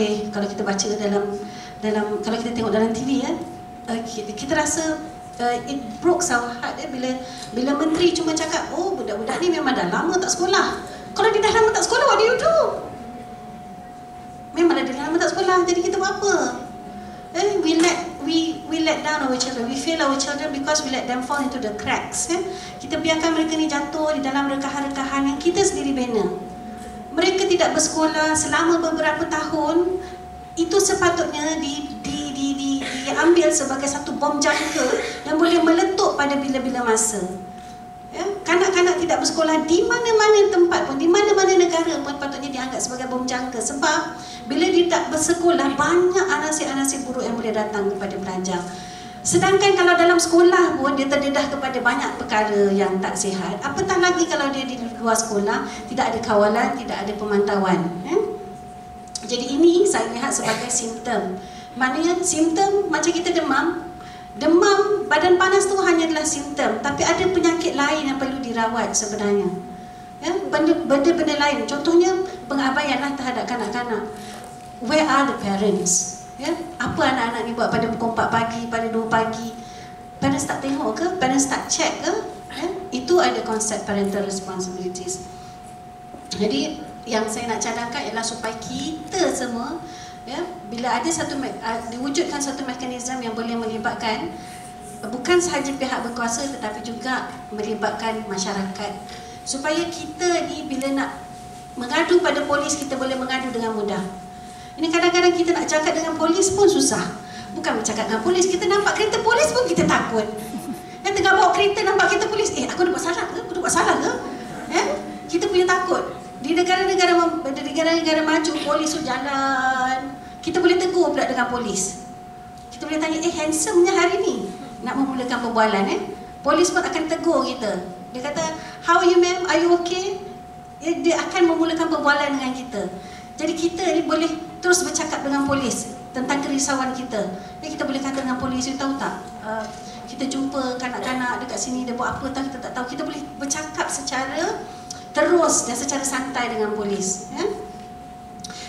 boleh kalau kita baca dalam dalam kalau kita tengok dalam TV ya. Uh, kita, kita rasa uh, it broke our heart ya bila bila menteri cuma cakap oh budak-budak ni memang dah lama tak sekolah. Kalau dia dah lama tak sekolah what do you do? Memang dah lama tak sekolah jadi kita buat apa? Eh we let we we let down our children we fail our children because we let them fall into the cracks eh? kita biarkan mereka ni jatuh di dalam rekahan-rekahan yang kita sendiri bina mereka tidak bersekolah selama beberapa tahun itu sepatutnya di, di, di, di, diambil sebagai satu bom jangka yang boleh meletup pada bila-bila masa ya? kanak-kanak tidak bersekolah di mana-mana tempat pun di mana-mana negara pun patutnya dianggap sebagai bom jangka sebab bila dia tak bersekolah banyak anasir-anasir buruk yang boleh datang kepada pelajar Sedangkan kalau dalam sekolah pun dia terdedah kepada banyak perkara yang tak sihat. Apatah lagi kalau dia di luar sekolah, tidak ada kawalan, tidak ada pemantauan. Eh? Jadi ini saya lihat sebagai simptom. Maknanya simptom macam kita demam, demam badan panas tu hanyalah simptom. Tapi ada penyakit lain yang perlu dirawat sebenarnya. Ya? Benda-benda lain, contohnya pengabaianlah terhadap kanak-kanak. Where are the parents? Ya? Apa anak-anak ni buat pada pukul 4 pagi, pada 2 pagi? Parents tak tengok ke? Parents tak check ke? Ya? Itu ada konsep parental responsibilities. Jadi yang saya nak cadangkan ialah supaya kita semua ya bila ada satu diwujudkan satu mekanisme yang boleh melibatkan bukan sahaja pihak berkuasa tetapi juga melibatkan masyarakat supaya kita ni bila nak mengadu pada polis kita boleh mengadu dengan mudah ini kadang-kadang kita nak cakap dengan polis pun susah. Bukan bercakap dengan polis, kita nampak kereta polis pun kita takut. Yang tengah bawa kereta nampak kereta polis, eh aku dah buat salah ke? Aku dah buat salah ke? Eh? Kita punya takut. Di negara-negara di negara-negara maju, polis tu jalan. Kita boleh tegur pula dengan polis. Kita boleh tanya, eh handsome-nya hari ni? Nak memulakan perbualan eh? Polis pun akan tegur kita. Dia kata, how are you ma'am? Are you okay? Dia akan memulakan perbualan dengan kita. Jadi kita ni boleh terus bercakap dengan polis tentang kerisauan kita. Ya, kita boleh kata dengan polis, you tahu tak? Uh, kita jumpa kanak-kanak dekat sini, dia buat apa tahu, kita tak tahu. Kita boleh bercakap secara terus dan secara santai dengan polis. Ya?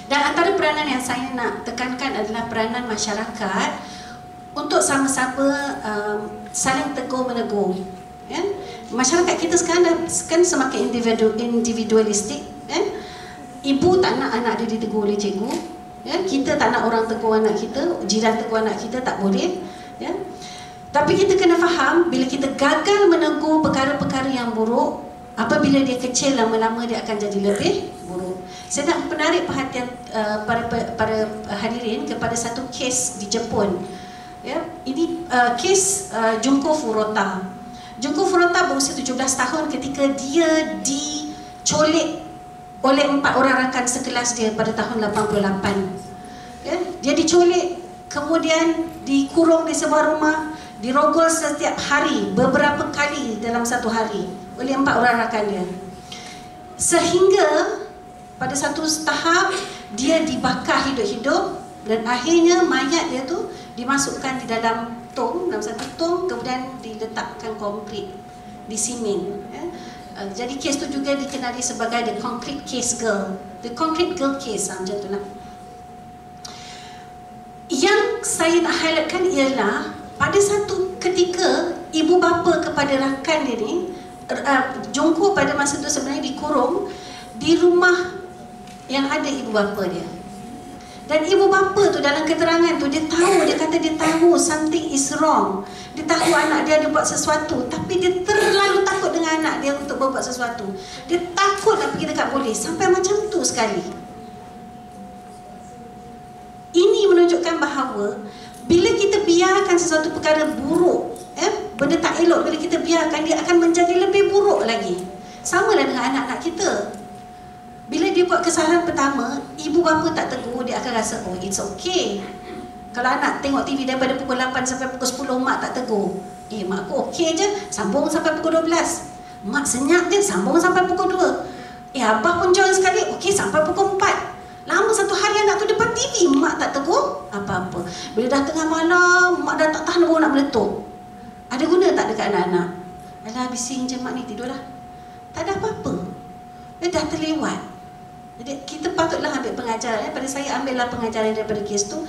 Dan antara peranan yang saya nak tekankan adalah peranan masyarakat untuk sama-sama um, saling tegur menegur. Ya? Masyarakat kita sekarang dah kan semakin individu, individualistik. Ya? Ibu tak nak anak dia ditegur oleh cikgu, ya kita tak nak orang tegur anak kita jiran tegur anak kita tak boleh ya. Tapi kita kena faham bila kita gagal menegur perkara-perkara yang buruk apabila dia kecil lama-lama dia akan jadi lebih buruk. Saya nak menarik perhatian uh, para para hadirin kepada satu kes di Jepun ya. Ini uh, kes uh, Junko Furuta Junko Furuta berusia 17 tahun ketika dia dicolik oleh empat orang rakan sekelas dia pada tahun 88. Ya, dia diculik, kemudian dikurung di sebuah rumah, dirogol setiap hari, beberapa kali dalam satu hari oleh empat orang rakan dia. Sehingga pada satu tahap dia dibakar hidup-hidup dan akhirnya mayat dia tu dimasukkan di dalam tong, dalam satu tong kemudian diletakkan konkrit di simen. Ya. Uh, jadi kes tu juga dikenali sebagai the concrete case girl. The concrete girl case ah, macam tu lah. Yang saya nak highlightkan ialah pada satu ketika ibu bapa kepada rakan dia ni uh, jongko pada masa tu sebenarnya dikurung di rumah yang ada ibu bapa dia. Dan ibu bapa tu dalam keterangan tu dia tahu dia kata dia tahu something is wrong. Dia tahu anak dia ada buat sesuatu tapi dia terlalu takut dengan anak dia untuk berbuat sesuatu. Dia takut nak pergi dekat polis sampai macam tu sekali. Ini menunjukkan bahawa bila kita biarkan sesuatu perkara buruk, eh, benda tak elok bila kita biarkan dia akan menjadi lebih buruk lagi. Sama lah dengan anak-anak kita. Bila dia buat kesalahan pertama, ibu bapa tak tegur, dia akan rasa, oh it's okay. Kalau anak tengok TV daripada pukul 8 sampai pukul 10, mak tak tegur. Eh, mak aku okey je, sambung sampai pukul 12. Mak senyap je, sambung sampai pukul 2. Eh, abah pun join sekali, okey sampai pukul 4. Lama satu hari anak tu depan TV, mak tak tegur apa-apa. Bila dah tengah malam, mak dah tak tahan baru nak meletup. Ada guna tak dekat anak-anak? Alah, bising je mak ni, tidurlah. Tak ada apa-apa. Dia dah terlewat. Jadi kita patutlah ambil pengajaran. Pada saya ambillah pengajaran daripada kes tu.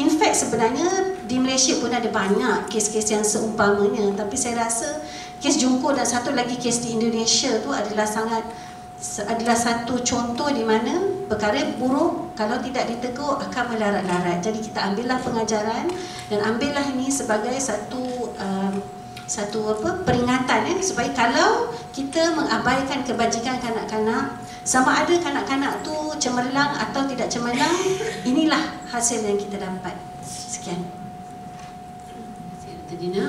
In fact sebenarnya di Malaysia pun ada banyak kes-kes yang seumpamanya. Tapi saya rasa kes Jungko dan satu lagi kes di Indonesia tu adalah sangat adalah satu contoh di mana perkara buruk kalau tidak ditegur akan melarat-larat. Jadi kita ambillah pengajaran dan ambillah ini sebagai satu um, satu apa peringatan eh supaya kalau kita mengabaikan kebajikan kanak-kanak sama ada kanak-kanak tu cemerlang atau tidak cemerlang inilah hasil yang kita dapat sekian Dr. Dina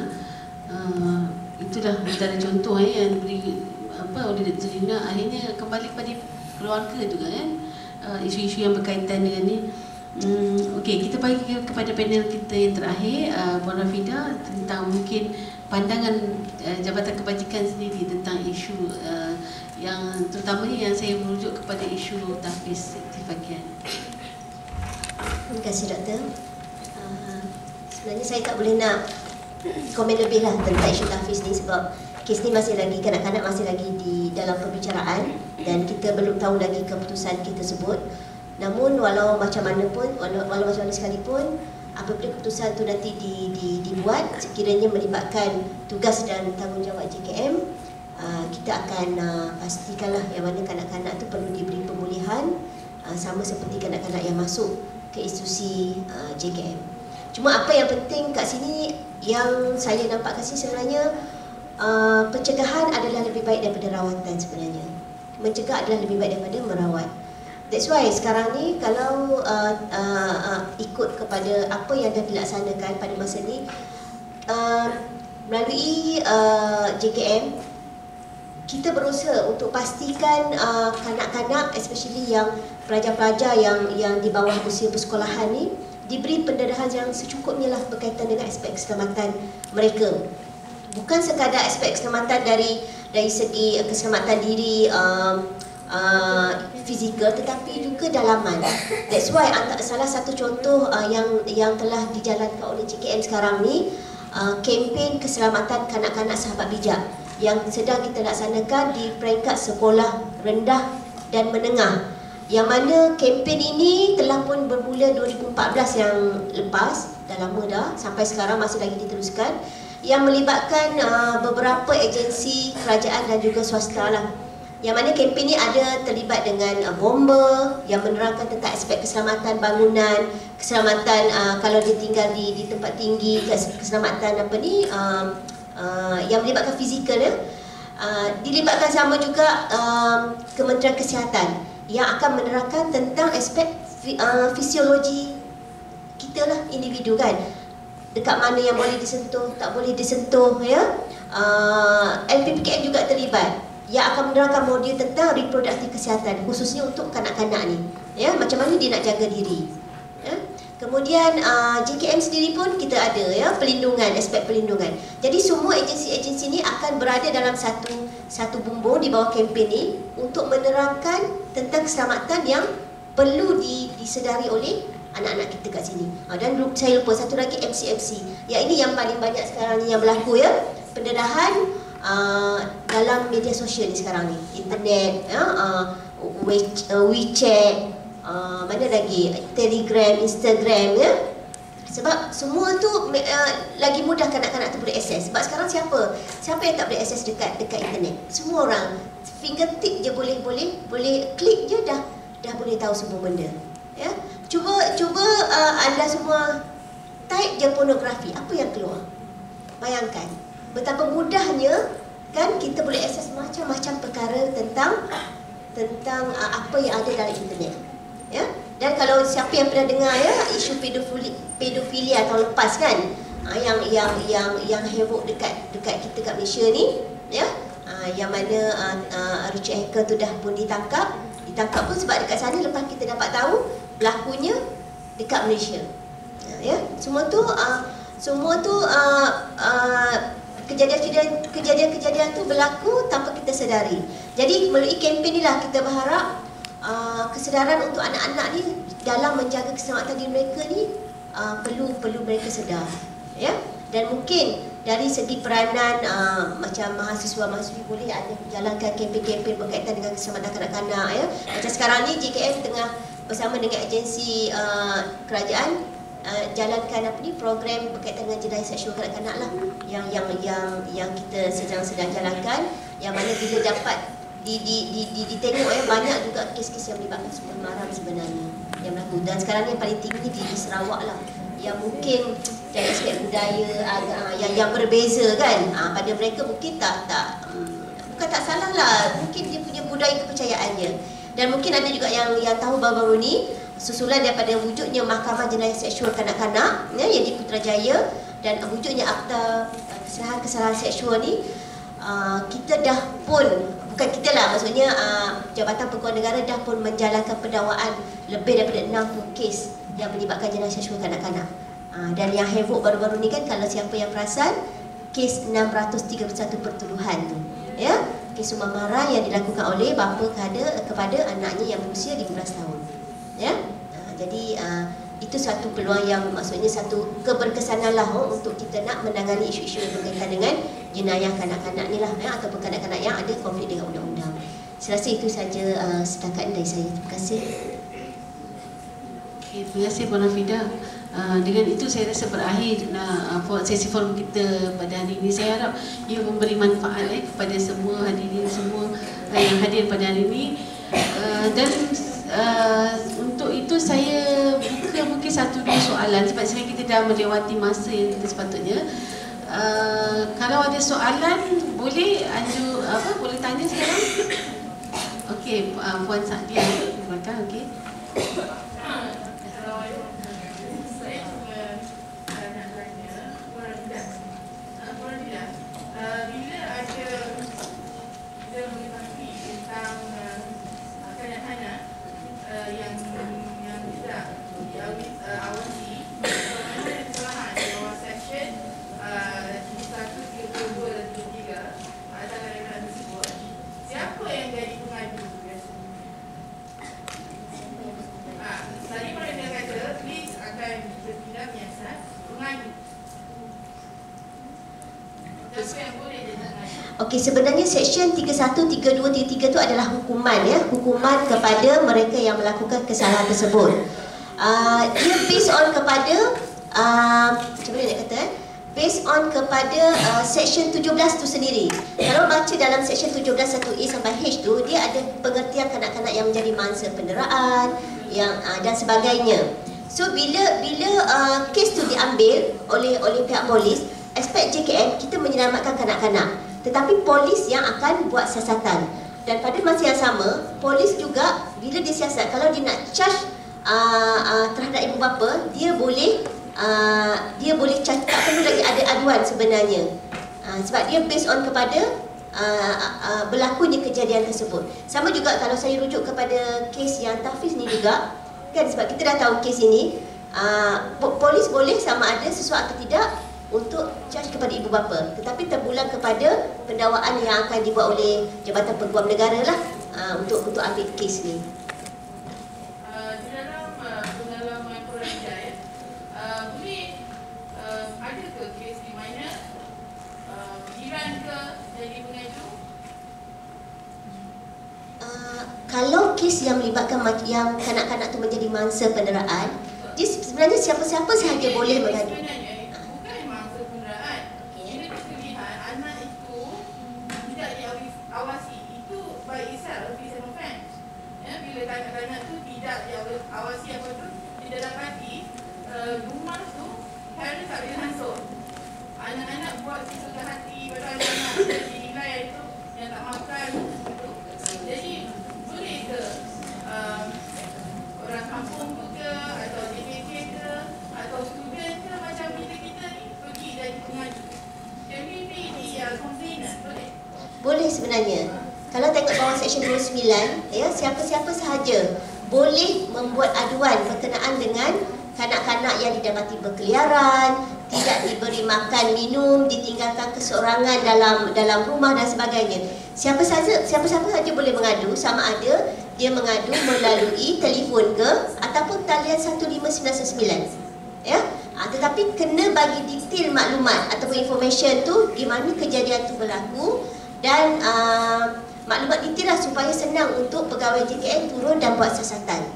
uh, itulah antara contoh eh, yang beri apa oleh Dr. Dina akhirnya kembali kepada keluarga juga kan uh, isu-isu yang berkaitan dengan ni Hmm, Okey, kita bagi kepada panel kita yang terakhir, uh, Puan Rafida tentang mungkin pandangan uh, Jabatan Kebajikan sendiri tentang isu uh, yang terutamanya yang saya merujuk kepada isu tahfiz tifakian. Terima kasih doktor. Uh, sebenarnya saya tak boleh nak komen lebih lah tentang isu tahfiz ni sebab kes ni masih lagi kanak-kanak masih lagi di dalam perbicaraan dan kita belum tahu lagi keputusan kita sebut. Namun walau macam mana pun walau, walau macam mana sekalipun apabila keputusan tu nanti di, di, dibuat sekiranya melibatkan tugas dan tanggungjawab JKM Uh, kita akan uh, pastikanlah yang mana kanak-kanak tu perlu diberi pemulihan uh, sama seperti kanak-kanak yang masuk ke institusi uh, JKM. Cuma apa yang penting kat sini yang saya nampak kasi sebenarnya uh, pencegahan adalah lebih baik daripada rawatan sebenarnya. Mencegah adalah lebih baik daripada merawat. That's why sekarang ni kalau uh, uh, uh, ikut kepada apa yang dah dilaksanakan pada masa ni uh, melalui uh, JKM kita berusaha untuk pastikan uh, kanak-kanak especially yang pelajar-pelajar yang yang di bawah usia persekolahan ni diberi pendedahan yang secukupnya lah berkaitan dengan aspek keselamatan mereka. Bukan sekadar aspek keselamatan dari dari segi keselamatan diri um, uh, fizikal tetapi juga dalaman. That's why salah satu contoh uh, yang yang telah dijalankan oleh JKM sekarang ni uh, kempen keselamatan kanak-kanak sahabat bijak yang sedang kita laksanakan di peringkat sekolah rendah dan menengah. Yang mana kempen ini telah pun bermula 2014 yang lepas dah lama dah sampai sekarang masih lagi diteruskan yang melibatkan uh, beberapa agensi kerajaan dan juga swasta lah. Yang mana kempen ini ada terlibat dengan uh, bomba yang menerangkan tentang aspek keselamatan bangunan keselamatan uh, kalau dia tinggal di, di tempat tinggi keselamatan apa ni uh, uh, yang melibatkan fizikal ya. Uh, dilibatkan sama juga um, Kementerian Kesihatan yang akan menerangkan tentang aspek uh, fisiologi kita lah individu kan. Dekat mana yang boleh disentuh tak boleh disentuh ya. Uh, LPPKM juga terlibat yang akan menerangkan modul tentang reproduktif kesihatan khususnya untuk kanak-kanak ni ya. Macam mana dia nak jaga diri Kemudian uh, JKM sendiri pun kita ada ya pelindungan aspek pelindungan. Jadi semua agensi-agensi ini akan berada dalam satu satu bumbung di bawah kempen ini untuk menerangkan tentang keselamatan yang perlu disedari oleh anak-anak kita kat sini. Uh, dan saya lupa satu lagi MCMC. Ya ini yang paling banyak sekarang ni yang berlaku ya. Pendedahan uh, dalam media sosial ni sekarang ni. Internet, ya, uh, WeChat, uh, mana lagi Telegram, Instagram ya. Sebab semua tu uh, lagi mudah kanak-kanak tu boleh akses. Sebab sekarang siapa? Siapa yang tak boleh akses dekat dekat internet? Semua orang fingertip je boleh boleh boleh klik je dah dah boleh tahu semua benda. Ya. Cuba cuba uh, anda semua type je pornografi, apa yang keluar? Bayangkan betapa mudahnya kan kita boleh akses macam-macam perkara tentang tentang uh, apa yang ada dalam internet ya. Dan kalau siapa yang pernah dengar ya isu pedofili pedofilia tahun lepas kan ha, yang yang yang yang heboh dekat dekat kita kat Malaysia ni ya ha, yang mana uh, uh, Richard Hacker tu dah pun ditangkap. Ditangkap pun sebab dekat sana lepas kita dapat tahu pelakunya dekat Malaysia. Ya. Semua tu uh, semua tu uh, uh, kejadian-kejadian kejadian-kejadian tu berlaku tanpa kita sedari. Jadi melalui kempen inilah kita berharap uh, kesedaran untuk anak-anak ni dalam menjaga keselamatan diri mereka ni uh, perlu perlu mereka sedar ya dan mungkin dari segi peranan uh, macam mahasiswa-mahasiswi boleh ada jalankan kempen-kempen berkaitan dengan keselamatan kanak-kanak ya. Macam sekarang ni JKM tengah bersama dengan agensi uh, kerajaan uh, jalankan apa ni program berkaitan dengan jenayah seksual kanak-kanak lah yang yang yang yang kita sedang sedang jalankan yang mana bila dapat di di di di ditengok ya banyak juga kes-kes yang melibatkan sumber maram sebenarnya yang berlaku. Dan sekarang ni yang paling tinggi di, di Sarawak lah. Yang mungkin dari aspek budaya agak ah, yang yang berbeza kan? Ha, pada mereka mungkin tak tak um, bukan tak salah lah. Mungkin dia punya budaya kepercayaannya dan mungkin ada juga yang yang tahu baru-baru ni susulan daripada wujudnya Mahkamah Jenayah Seksual Kanak-kanak ya, yang di Putrajaya dan wujudnya Akta Kesalahan-Kesalahan Seksual ni uh, kita dah pun bukan kita lah maksudnya uh, Jabatan Pengkuan Negara dah pun menjalankan pendakwaan lebih daripada 60 kes yang melibatkan jenayah seksual kanak-kanak. Uh, dan yang heboh baru-baru ni kan kalau siapa yang perasan kes 631 pertuduhan tu. Ya, kes rumah marah yang dilakukan oleh bapa kepada kepada anaknya yang berusia 15 tahun. Ya. Uh, jadi uh, itu satu peluang yang maksudnya satu keberkesanan lah oh, untuk kita nak menangani isu-isu yang berkaitan dengan jenayah kanak-kanak ni lah ya, ataupun kanak-kanak yang ada konflik dengan undang-undang. Saya rasa itu saja uh, setakat dari saya. Terima kasih. Okay, terima kasih Puan Hafida. Uh, dengan itu saya rasa berakhir uh, sesi forum kita pada hari ini. Saya harap ia memberi manfaat eh, kepada semua hadirin semua yang hadir pada hari ini. Uh, dan uh, untuk itu saya buka mungkin satu dua soalan sebab sebenarnya kita dah melewati masa yang kita sepatutnya. Uh, kalau ada soalan boleh anju apa boleh tanya sekarang? Okey, uh, Puan terima kasih. Okey. bila ada kita mengetahui tentang kanak-kanak uh, yang yang tidak diawasi bagaimana kesalahan di bawah section uh, 1, 32 dan 33 ada kanak-kanak tersebut siapa yang jadi pengadu biasanya? Ha, tadi pada dia kata please akan bertindak biasa pengadu siapa yang boleh dia Okey, sebenarnya section 31, 32, 33 itu adalah hukuman ya, hukuman kepada mereka yang melakukan kesalahan tersebut. Uh, dia based on kepada uh, macam mana nak kata eh? Based on kepada uh, section 17 tu sendiri. Kalau baca dalam section 17 1A sampai H tu, dia ada pengertian kanak-kanak yang menjadi mangsa penderaan yang uh, dan sebagainya. So bila bila uh, kes tu diambil oleh oleh pihak polis, aspek JKM kita menyelamatkan kanak-kanak tetapi polis yang akan buat siasatan. Dan pada masa yang sama polis juga bila dia siasat kalau dia nak charge uh, uh, terhadap ibu bapa dia boleh uh, dia boleh charge tak perlu lagi ada aduan sebenarnya. Uh, sebab dia based on kepada uh, uh, berlakunya kejadian tersebut. Sama juga kalau saya rujuk kepada kes yang Tafiz ni juga kan? Sebab kita dah tahu kes ini uh, polis boleh sama ada sesuatu atau tidak untuk charge kepada ibu bapa tetapi terpulang kepada pendakwaan yang akan dibuat oleh Jabatan Peguam Negara lah uh, untuk untuk ambil kes ni. Uh, di dalam uh, pengalaman Puranja ya, uh, boleh uh, ada ke kes di mana uh, jiran ke jadi pengaju? Uh, kalau kes yang melibatkan yang kanak-kanak tu menjadi mangsa penderaan, dia sebenarnya siapa-siapa sahaja boleh mengadu. Sebenarnya bukan mangsa penderaan. Bila kita lihat anak itu tidak diawasi, itu by itself is an offense. Kanak-kanak tu tidak diawasi apa tu, tidak dapati uh, rumah tu parents tak boleh masuk. Anak-anak buat sesuka hati pada anak-anak jadi nilai itu yang tak makan itu. Jadi boleh ke uh, orang kampung tu ke atau DPK ke atau student ke macam kita kita ni pergi jadi pengaju. Can we be the uh, complainant? Boleh? Boleh sebenarnya. Kalau tengok bawah section 29, ya, siapa-siapa sahaja boleh membuat aduan berkenaan dengan kanak-kanak yang didapati berkeliaran, tidak diberi makan, minum, ditinggalkan keseorangan dalam dalam rumah dan sebagainya. Siapa saja siapa-siapa saja boleh mengadu sama ada dia mengadu melalui telefon ke ataupun talian 1599. Ya. Ha, tetapi kena bagi detail maklumat ataupun information tu di mana kejadian tu berlaku dan uh, maklumat detail lah supaya senang untuk pegawai JKN turun dan buat siasatan.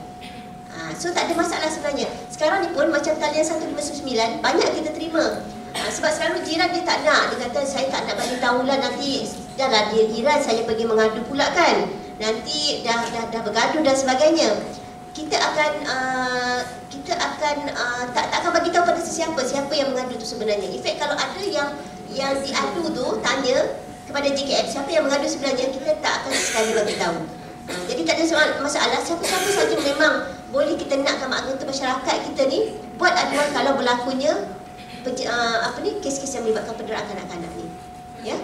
Ha, so tak ada masalah sebenarnya. Sekarang ni pun macam talian 159 banyak kita terima. Ha, sebab selalu jiran dia tak nak. Dia kata saya tak nak bagi tahu lah nanti dah dia jiran saya pergi mengadu pula kan. Nanti dah dah dah bergaduh dan sebagainya. Kita akan uh, kita akan uh, tak tak akan bagi tahu pada sesiapa siapa yang mengadu tu sebenarnya. Efek kalau ada yang yang diadu tu tanya kepada JKM siapa yang mengadu sebenarnya kita tak akan sekali bagi tahu. Ha, jadi tak ada soal masalah siapa-siapa saja memang boleh kita nakkan anggota masyarakat kita ni buat aduan kalau berlakunya uh, apa ni kes-kes yang melibatkan penderaan kanak-kanak ni. Ya.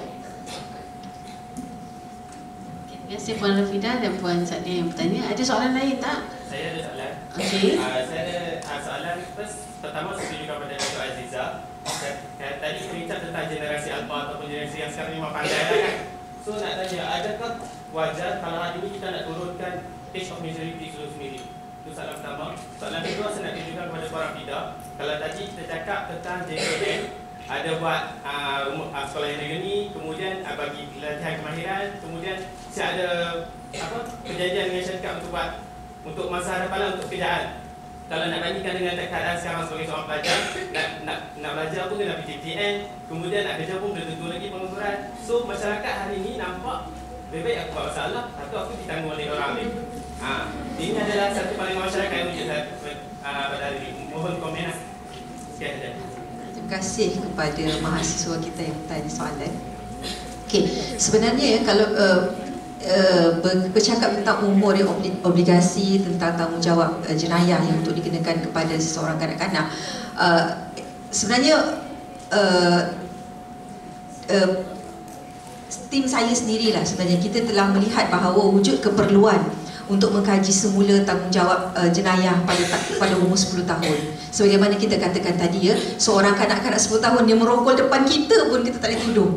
Terima kasih Puan Rafida dan Puan Sadia yang bertanya. Ada soalan lain tak? Saya ada soalan. Okey. Uh, saya ada uh, soalan first pertama saya setuju kepada Dato' Aziza. Dan, tadi cerita tentang generasi alpha ataupun generasi yang sekarang ni memang pandai lah kan. So nak tanya, adakah wajar kalau hari ini kita nak turunkan age of majority itu sendiri? Itu soalan pertama. Soalan kedua saya nak tunjukkan kepada Puan Rafida. Kalau tadi kita cakap tentang JKN, ada buat uh, uh, sekolah yang negeri kemudian uh, bagi latihan kemahiran, kemudian saya ada apa perjanjian dengan syarikat untuk buat untuk masa hadapan lah, untuk pekerjaan. Kalau nak bandingkan dengan keadaan sekarang sebagai seorang pelajar, nak nak nak belajar pun kena PTN, kemudian nak kerja pun belum tentu lagi pengangguran. So masyarakat hari ini nampak lebih baik aku buat masalah atau aku ditanggung oleh orang ni. Ha, ini adalah satu paling masyarakat yang wujud uh, pada hari ini. Mohon komen lah. Sekian saja. Terima kasih kepada mahasiswa kita yang bertanya soalan. Okey, sebenarnya ya kalau uh, Uh, bercakap tentang umur yang obligasi tentang tanggungjawab uh, jenayah yang untuk dikenakan kepada seseorang kanak-kanak uh, sebenarnya uh, uh, tim saya sendirilah sebenarnya kita telah melihat bahawa wujud keperluan untuk mengkaji semula tanggungjawab uh, jenayah pada pada umur 10 tahun. Sebagaimana kita katakan tadi ya, seorang kanak-kanak 10 tahun dia merogol depan kita pun kita tak boleh tuduh.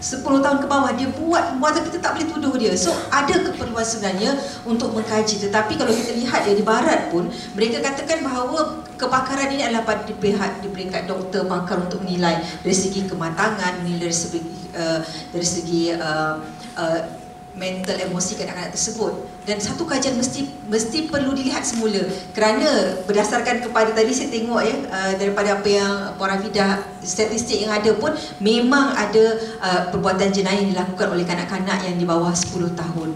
Uh. 10 tahun ke bawah dia buat buat kita tak boleh tuduh dia. So ada keperluan sebenarnya untuk mengkaji. Tetapi kalau kita lihat ya di barat pun mereka katakan bahawa kepakaran ini adalah pada di pihak di peringkat doktor pakar untuk menilai dari segi kematangan, menilai dari segi uh, dari segi uh, uh, mental emosi kanak-kanak tersebut. Dan satu kajian mesti mesti perlu dilihat semula. Kerana berdasarkan kepada tadi saya tengok ya uh, daripada apa yang Puan Rafidah statistik yang ada pun memang ada uh, perbuatan jenayah yang dilakukan oleh kanak-kanak yang di bawah 10 tahun.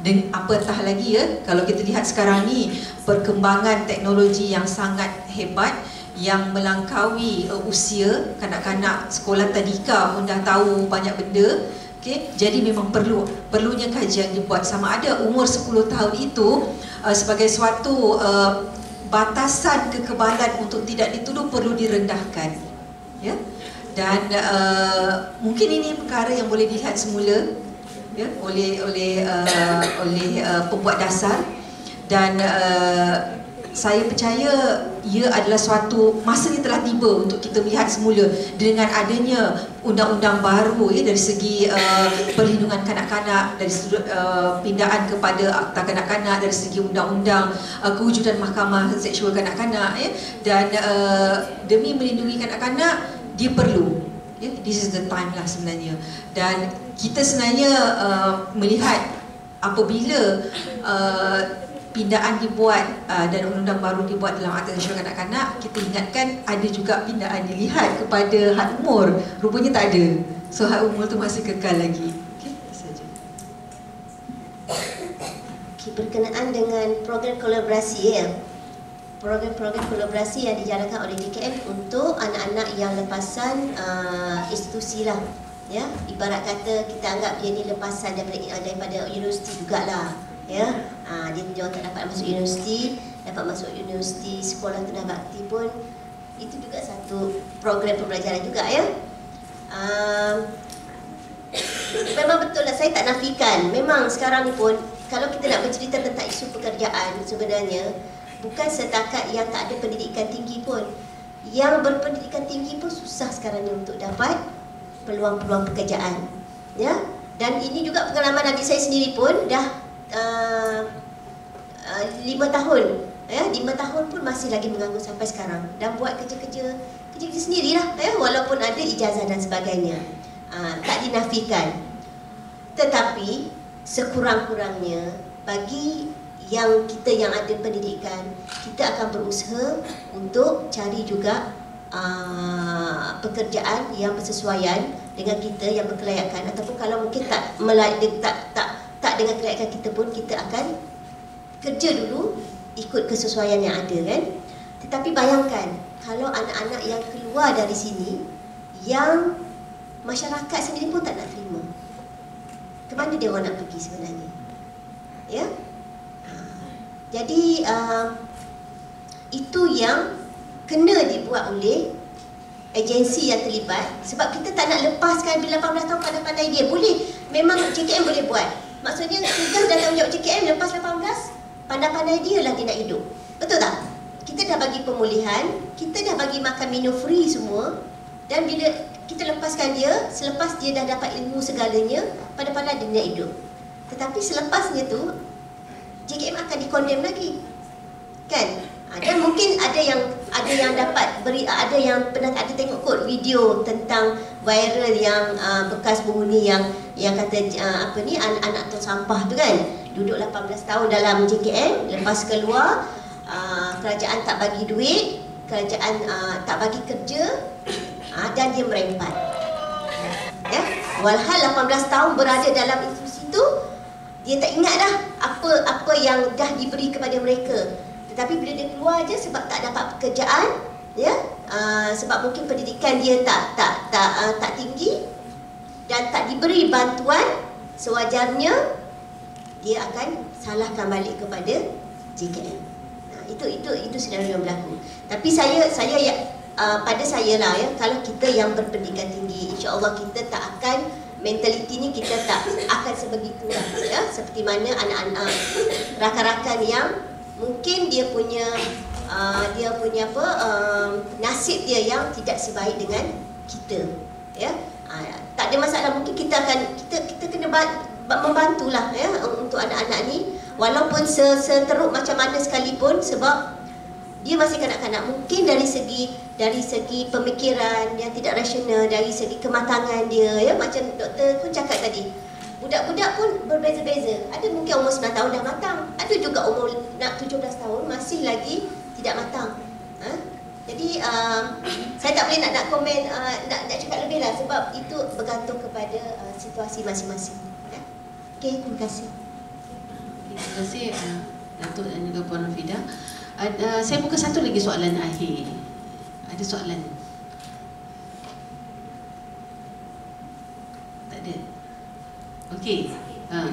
Dan apatah lagi ya kalau kita lihat sekarang ni perkembangan teknologi yang sangat hebat yang melangkaui uh, usia kanak-kanak sekolah tadika pun dah tahu banyak benda Okay, jadi memang perlu perlunya kajian dibuat sama ada umur 10 tahun itu uh, sebagai suatu uh, batasan kekebalan untuk tidak dituduh perlu direndahkan. Ya. Dan uh, mungkin ini perkara yang boleh dilihat semula ya oleh oleh uh, oleh uh, pembuat dasar dan uh, saya percaya ia adalah suatu masa yang telah tiba untuk kita melihat semula. Dengan adanya undang-undang baru ya dari segi uh, perlindungan kanak-kanak dari sudut uh, pindaan kepada akta kanak-kanak dari segi undang-undang uh, kewujudan mahkamah seksual kanak-kanak ya dan uh, demi melindungi kanak-kanak dia perlu ya. This is the time lah sebenarnya. Dan kita sebenarnya uh, melihat apabila uh, pindaan dibuat uh, dan undang-undang baru dibuat dalam Akta Nasional Kanak-kanak, kita ingatkan ada juga pindaan dilihat kepada had umur. Rupanya tak ada. So had umur tu masih kekal lagi. Okey, saja. Okay, berkenaan dengan program kolaborasi ya. Program-program kolaborasi yang dijalankan oleh DKM untuk anak-anak yang lepasan uh, institusi lah. Ya, ibarat kata kita anggap dia ni lepasan daripada daripada universiti jugalah ya ha, dia dia tak dapat masuk universiti dapat masuk universiti sekolah tengah bakti pun itu juga satu program pembelajaran juga ya. Uh, memang betul lah saya tak nafikan. Memang sekarang ni pun kalau kita nak bercerita tentang isu pekerjaan sebenarnya bukan setakat yang tak ada pendidikan tinggi pun. Yang berpendidikan tinggi pun susah sekarang ni untuk dapat peluang-peluang pekerjaan ya. Dan ini juga pengalaman adik saya sendiri pun dah uh, uh, lima tahun ya, 5 tahun pun masih lagi menganggur sampai sekarang dan buat kerja-kerja kerja-kerja sendirilah ya, walaupun ada ijazah dan sebagainya. Uh, tak dinafikan. Tetapi sekurang-kurangnya bagi yang kita yang ada pendidikan, kita akan berusaha untuk cari juga uh, pekerjaan yang bersesuaian dengan kita yang berkelayakan ataupun kalau mungkin tak tak tak tak dengan kelayakan kita pun kita akan kerja dulu ikut kesesuaian yang ada kan. Tetapi bayangkan kalau anak-anak yang keluar dari sini yang masyarakat sendiri pun tak nak terima. Ke mana dia orang nak pergi sebenarnya? Ya? Jadi uh, itu yang kena dibuat oleh agensi yang terlibat sebab kita tak nak lepaskan bila 18 tahun pandai-pandai dia. Boleh, memang JKM boleh buat. Maksudnya tugas dan tanggungjawab JKM lepas 18 pandai-pandai dia lah dia nak hidup. Betul tak? Kita dah bagi pemulihan, kita dah bagi makan minum free semua dan bila kita lepaskan dia, selepas dia dah dapat ilmu segalanya, pandai-pandai dia nak hidup. Tetapi selepasnya tu, JKM akan dikondem lagi. Kan? Ha, dan mungkin ada yang ada yang dapat beri ada yang pernah ada tengok kot video tentang viral yang uh, bekas penghuni yang yang kata uh, apa ni anak-anak tu sampah tu kan duduk 18 tahun dalam JKM lepas keluar uh, kerajaan tak bagi duit kerajaan uh, tak bagi kerja uh, dan dia merempat. Ya walhal 18 tahun berada dalam institusi tu dia tak ingat dah apa apa yang dah diberi kepada mereka. Tetapi bila dia keluar aja sebab tak dapat pekerjaan ya uh, sebab mungkin pendidikan dia tak tak tak uh, tak tinggi dan tak diberi bantuan sewajarnya dia akan salahkan balik kepada JKM. Nah, itu itu itu senario yang berlaku. Tapi saya saya ya uh, pada saya lah ya kalau kita yang berpendidikan tinggi insya-Allah kita tak akan mentaliti ni kita tak akan sebegitu lah ya seperti mana anak-anak rakan-rakan yang mungkin dia punya uh, dia punya apa uh, nasib dia yang tidak sebaik dengan kita ya uh, tak ada masalah mungkin kita akan kita kita kena membantulah ya untuk anak-anak ni. Walaupun seteruk macam mana sekalipun sebab dia masih kanak-kanak. Mungkin dari segi dari segi pemikiran yang tidak rasional dari segi kematangan dia ya macam doktor pun cakap tadi. Budak-budak pun berbeza-beza. Ada mungkin umur 9 tahun dah matang. Ada juga umur nak 17 tahun masih lagi tidak matang. Ha? jadi uh, saya tak boleh nak nak komen uh, nak nak cakap lebih lah sebab itu bergantung kepada uh, situasi masing-masing? Okey terima kasih terima kasih uh, Datuk dan juga Puan Fida Uh, saya buka satu lagi soalan akhir. Ada soalan? Tak ada. Okey. Ha.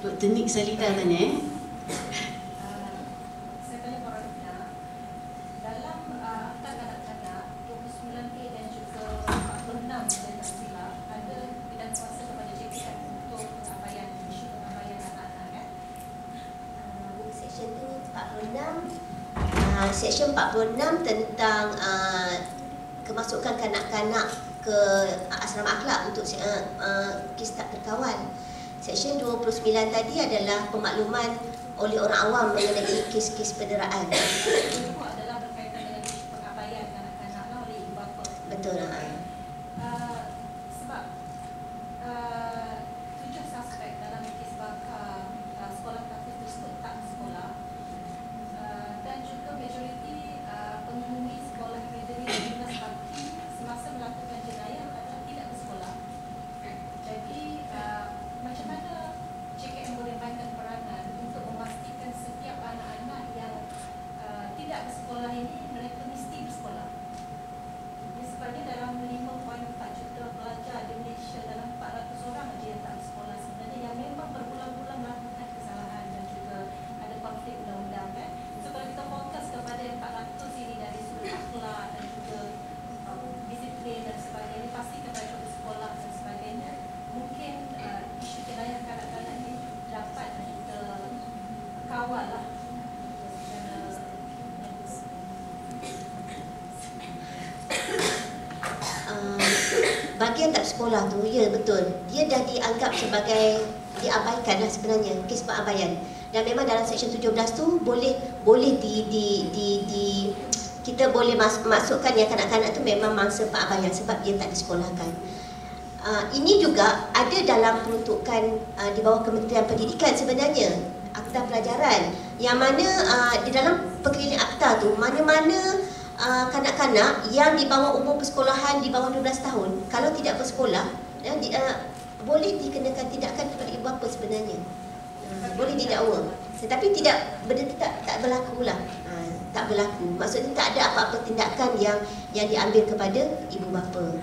Dr. Nick Salida tanya eh. 46 tentang uh, kemasukan kanak-kanak ke asrama akhlak untuk uh, uh, kes tak terkawal. Seksyen 29 tadi adalah pemakluman oleh orang awam mengenai kes-kes pederaan. Bagi yang tak sekolah tu, ya betul. Dia dah dianggap sebagai diabaikan lah sebenarnya, kes pengabaian. dan memang dalam section 17 tu boleh boleh di di di, di kita boleh mas, masukkan yang kanak-kanak tu memang mangsa Pak Abayang sebab dia tak disekolahkan. Uh, ini juga ada dalam peruntukan uh, di bawah Kementerian Pendidikan sebenarnya akta pelajaran yang mana uh, di dalam perkeliling akta tu mana-mana uh, kanak-kanak yang di bawah umur persekolahan di bawah 12 tahun kalau tidak bersekolah ya, di, uh, boleh dikenakan tindakan kepada ibu bapa sebenarnya. Uh, boleh didakwa. Tetapi tidak benda tu tak, tak berlaku lah. Uh, tak berlaku. Maksudnya tak ada apa-apa tindakan yang yang diambil kepada ibu bapa.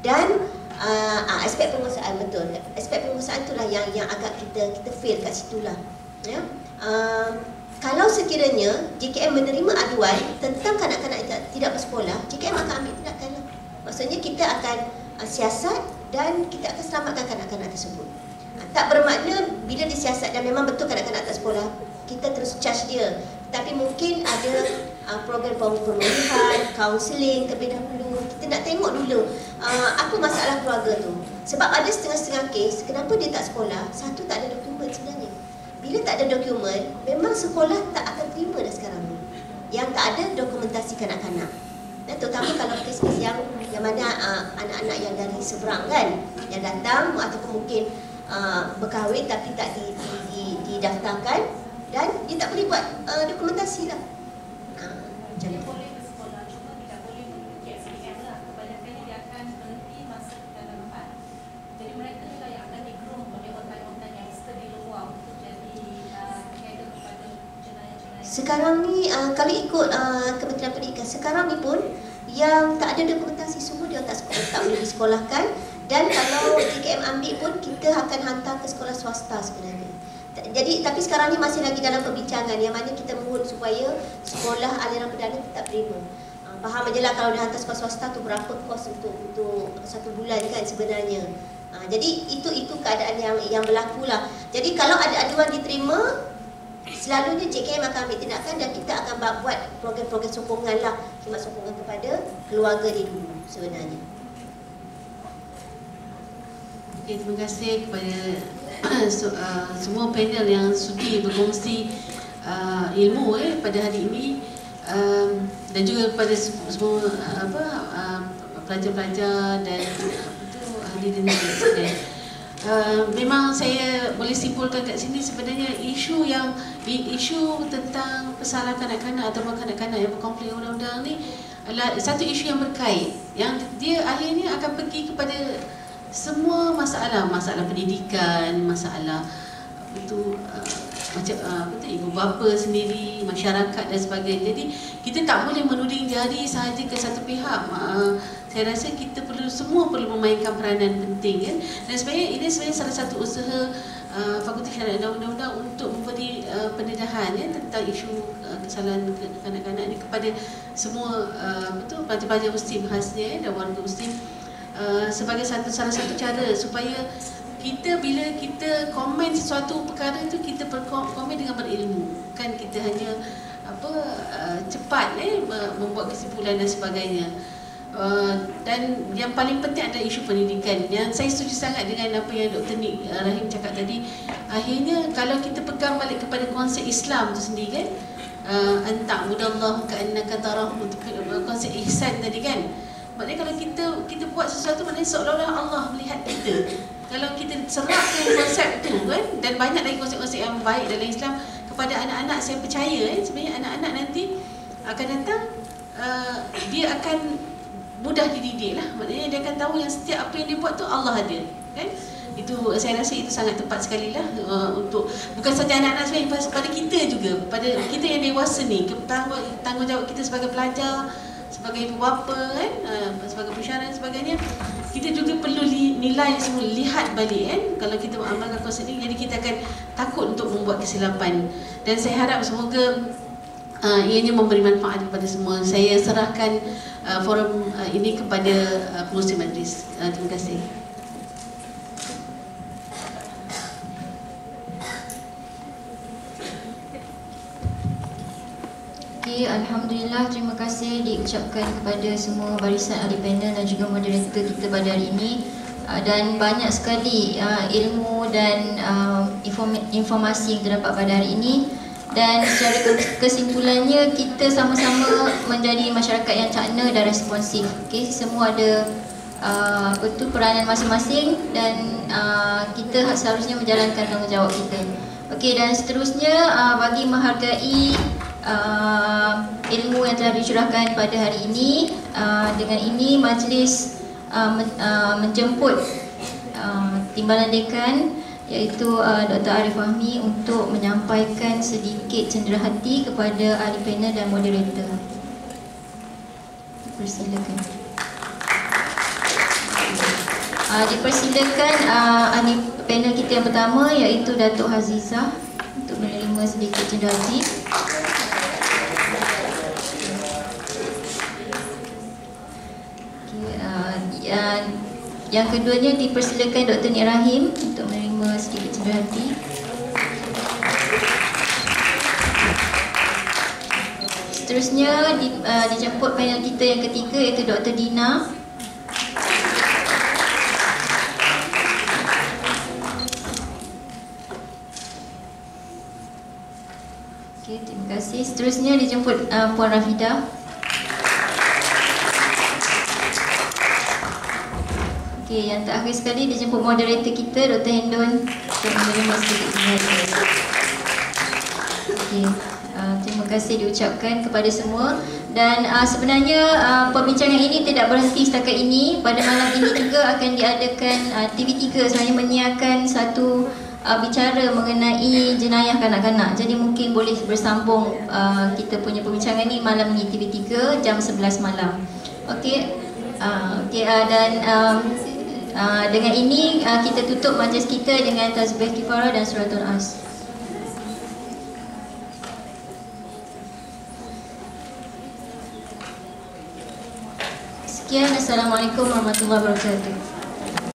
Dan uh, aspek penguasaan betul. Aspek penguasaan itulah yang yang agak kita kita fail kat situ lah ya. Uh, kalau sekiranya JKM menerima aduan tentang kanak-kanak yang tidak bersekolah, JKM akan ambil tindakan. Lah. Maksudnya kita akan uh, siasat dan kita akan selamatkan kanak-kanak tersebut. Uh, tak bermakna bila disiasat dan memang betul kanak-kanak tak sekolah, kita terus charge dia. Tapi mungkin ada uh, program pemulihan, kaunseling terlebih dahulu. Kita nak tengok dulu uh, apa masalah keluarga tu. Sebab ada setengah-setengah kes, kenapa dia tak sekolah? Satu, tak ada dokumen sebenarnya bila tak ada dokumen, memang sekolah tak akan terima dah sekarang ni. Yang tak ada dokumentasi kanak-kanak. Dan terutama kalau kes-kes yang yang mana uh, anak-anak yang dari seberang kan yang datang ataupun mungkin uh, berkahwin tapi tak di, di, di, didaftarkan dan dia tak boleh buat uh, dokumentasi lah. Uh, dia boleh bersekolah cuma tidak boleh mengikut SPM lah. Kebanyakannya dia akan berhenti masa dalam empat. Jadi mereka juga yang akan digroom oleh otak-otak yang di luar untuk sekarang ni uh, kalau ikut uh, Kementerian Pendidikan sekarang ni pun yang tak ada dokumentasi semua dia tak sekolah tak boleh disekolahkan dan kalau JKM ambil pun kita akan hantar ke sekolah swasta sebenarnya. Jadi tapi sekarang ni masih lagi dalam perbincangan yang mana kita mohon supaya sekolah aliran perdana tetap terima. Uh, faham aja lah kalau dia hantar sekolah swasta tu berapa kos untuk untuk satu bulan kan sebenarnya. Uh, jadi itu itu keadaan yang yang berlaku lah. Jadi kalau ada aduan diterima Selalunya JKM akan ambil tindakan dan kita akan buat program-program sokongan lah. Khidmat sokongan kepada keluarga dia dulu sebenarnya. Okay, terima kasih kepada so, uh, semua panel yang sudi berkongsi uh, ilmu eh, pada hari ini. Um, dan juga kepada semua apa uh, pelajar-pelajar dan uh, hadirin yang Uh, memang saya boleh simpulkan kat sini sebenarnya isu yang isu tentang pesalahan kanak-kanak atau kanak-kanak yang berkonflik undang-undang ni adalah satu isu yang berkait. Yang dia akhirnya akan pergi kepada semua masalah. Masalah pendidikan masalah itu uh, macam uh, apa tu ibu bapa sendiri masyarakat dan sebagainya. Jadi kita tak boleh menuding jari sahaja ke satu pihak. Uh, saya rasa kita perlu semua perlu memainkan peranan penting kan dan sebenarnya ini sebenarnya salah satu usaha uh, Fakulti Syariah dan Undang-Undang untuk memberi uh, pendedahan ya tentang isu uh, kesalahan kanak-kanak ini kepada semua uh, betul pelajar-pelajar muslim khasnya ya, dan warga muslim. Uh, sebagai satu salah satu cara supaya kita bila kita komen sesuatu perkara tu kita berkomen dengan berilmu kan kita hanya apa uh, cepat eh membuat kesimpulan dan sebagainya uh, dan yang paling penting adalah isu pendidikan yang saya setuju sangat dengan apa yang Dr. Nik uh, Rahim cakap tadi akhirnya kalau kita pegang balik kepada konsep Islam tu sendiri kan uh, antak mudallah ka'annaka tarah konsep ihsan tadi kan Maknanya kalau kita kita buat sesuatu maknanya seolah-olah Allah melihat kita. Kalau kita serahkan konsep tu kan dan banyak lagi konsep-konsep yang baik dalam Islam kepada anak-anak saya percaya eh sebenarnya anak-anak nanti akan datang uh, dia akan mudah dididik lah. Maknanya dia akan tahu yang setiap apa yang dia buat tu Allah ada. Kan? Itu saya rasa itu sangat tepat sekali lah uh, untuk bukan saja anak-anak sebenarnya pada kita juga pada kita yang dewasa ni tanggung, tanggungjawab kita sebagai pelajar sebagai ibu bapa kan uh, sebagai pensyarah dan sebagainya kita juga perlu li, nilai semua lihat balik kan kalau kita mengamalkan ini jadi kita akan takut untuk membuat kesilapan. Dan saya harap semoga uh, ianya memberi manfaat kepada semua. Saya serahkan uh, forum uh, ini kepada uh, pengurusi majlis. Uh, terima kasih Okay, Alhamdulillah terima kasih diucapkan kepada semua barisan ahli panel dan juga moderator kita pada hari ini uh, dan banyak sekali uh, ilmu dan uh, inform- informasi yang terdapat pada hari ini dan secara kesimpulannya kita sama-sama menjadi masyarakat yang cakna dan responsif. Okey, semua ada uh, apa tu peranan masing-masing dan uh, kita seharusnya menjalankan tanggungjawab kita. Okey dan seterusnya uh, bagi menghargai uh, ilmu yang telah dicurahkan pada hari ini uh, dengan ini majlis uh, men, uh, menjemput uh, timbalan dekan iaitu uh, Dr. Arif Fahmi untuk menyampaikan sedikit cenderahati kepada ahli panel dan moderator. Persilakan. Uh, dipersilakan uh, ahli panel kita yang pertama iaitu Datuk Hazizah untuk menerima sedikit cenderahati. Uh, yang keduanya dipersilakan Dr. Nik Rahim untuk menerima sedikit cenderahati. Seterusnya di, uh, dijemput panel kita yang ketiga iaitu Dr. Dina Okey, terima kasih. Seterusnya dijemput uh, Puan Rafida. Okey, yang terakhir sekali dijemput moderator kita Dr. Hendon untuk menerima sedikit penghargaan. Okey, uh, terima kasih diucapkan kepada semua dan uh, sebenarnya uh, perbincangan ini tidak berhenti setakat ini. Pada malam ini juga akan diadakan uh, TV3 sebenarnya menyiarkan satu uh, bicara mengenai jenayah kanak-kanak. Jadi mungkin boleh bersambung uh, kita punya perbincangan ni malam ni TV3 jam 11 malam. Okey. Uh, okey uh, dan um, uh, dengan ini uh, kita tutup majlis kita dengan tasbih kifarah dan suratul as. Sekian Assalamualaikum warahmatullahi wabarakatuh.